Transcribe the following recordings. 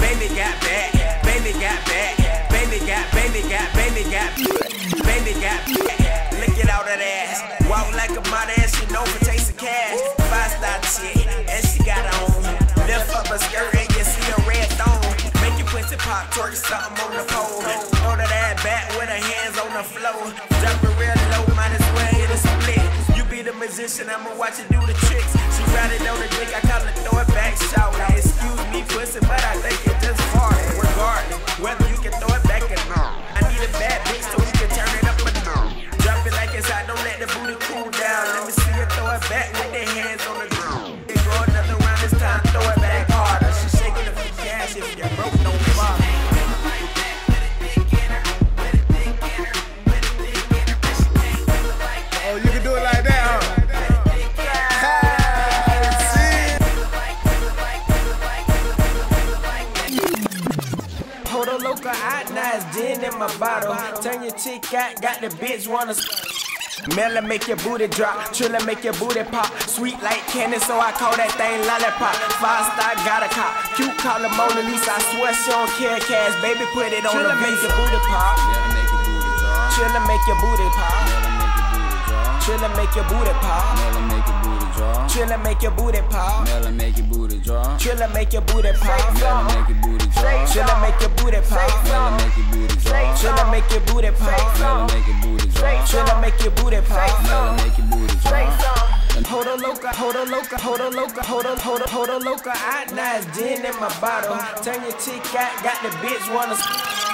Baby got back, baby got back, baby got, baby got, baby got, baby got back. Look at all that ass. Walk like a model she know for tasting cash. Five star and she got on. Lift up her skirt and you see red thong. Make pussy pop, something on the pole. Throw that back with her hands on the floor. It real low, might as well musician, I'ma watch you do the tricks. She ride on the dick, I call it throw it back, shout. Excuse me, pussy, but gin in my bottle. Turn your chick out, got the bitch wanna. Mela make your booty drop, Trilla make your booty pop. Sweet like candy, so I call that thing lollipop. Five star got a cop, cute call her Mona Lisa. I swear she don't care cash, baby put it on the make your booty pop. Mela make your booty drop. Trilla make your booty pop. Mela make your booty drop. Trilla make your booty pop. Mela make your booty drop. Trilla make your booty pop. Mela make your booty drop. Trilla make your booty pop. Mela make your booty drop. Trilla make your booty pop. Mela make your booty drop. Trilla make your booty pop. Mela make your booty drop. Hold a loca, hold a loca, hold a loca, hold a hold a hold a loca. I nice gin in my bottle. Turn your chick out, got the bitch wanna.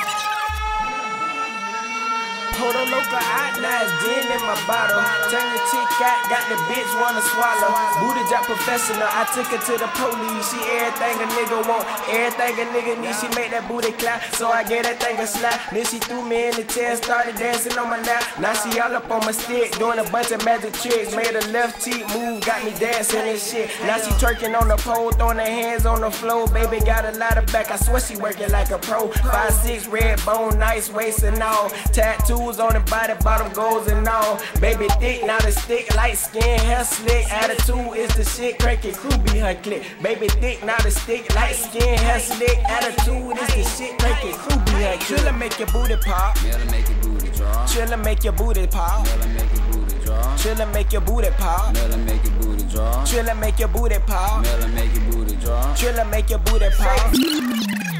Hold a loca, I nice gin in my bottle. Turn your chick out, got the bitch wanna swallow. Booty drop professional, I took her to the police. She everything a nigga want, everything a nigga need. She make that booty clap, so I get that thing a slap. Then she threw me in the chair, started dancing on my lap. Now she all up on my stick, doing a bunch of magic tricks. Made a left cheek move, got me dancing and shit. Now she twerking on the pole, throwing her hands on the floor. Baby got a lot of back, I swear she working like a pro. Five six red bone, nice waist and all. Tattoos on the body, bottom goals and all. Baby thick, not a stick, light skin, hair slick. Attitude is the shit, cranky crew be her click. Baby thick, not a stick, light skin, hair slick. Attitude is the shit, cranky crew be her click. Trilla make your booty pop. Mela make your booty drop. Trilla make your booty pop. Mela make your booty drop. Trilla make your booty pop. Mela make your booty drop. Trilla make your booty pop. Mela make your booty drop. Trilla make your booty pop.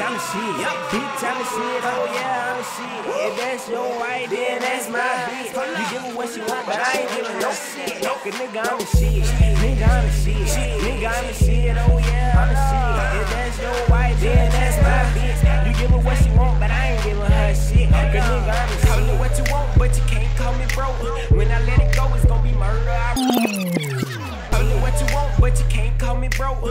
I'm the shit. Bitch, I'm the shit. Oh, yeah, I'm the shit. If that's your right, then that's my bitch. You give her what she want, but I ain't giving no shit. Cause nigga, I'm the shit. Nigga, I'm the shit. Nigga, I'm the shit. Oh, yeah, I'm the shit. If that's your right, then that's my bitch. You give her what she want, but I ain't giving her shit. Cause nigga, I'm the shit. Call me what you want, but you can't call me broke. When I let it go, it's gonna be murder. I Call me what you want, but you can't call me broke.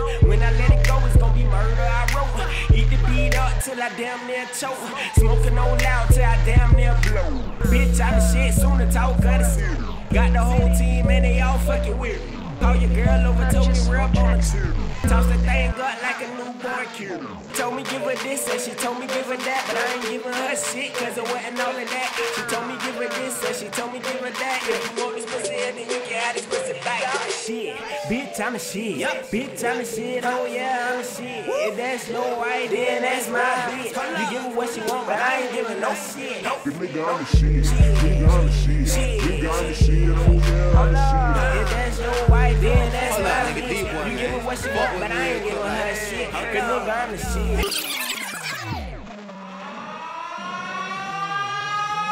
Till I damn near choke. Smoking on loud till I damn near blow. Bitch, I the shit, soon to talk shit. Got the whole team and they all fucking weird. Call your girl over, told me rub on the Toss the thing up like a newborn kid. Told me give her this and she told me give her that, but I ain't giving her shit cause it wasn't all of that. She told me give her this and she told me give her that. If you want this pussy, then you can have this pussy back. Shit, bitch, I'm the shit. Bitch, I'm the shit. Oh yeah, I'm a shit. If that's no right, then that's my bitch. You give her what she want, but I ain't giving no shit. The nigga on the shit. Nigga on the shit. Nigga on the shit. Oh yeah, on the shit. If that's your right, then that's my up, bitch. You give her what she want, but I ain't giving her shit. Cause nigga, I'm the shit.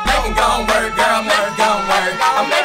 Make it gon' work, girl, make it gon' work. I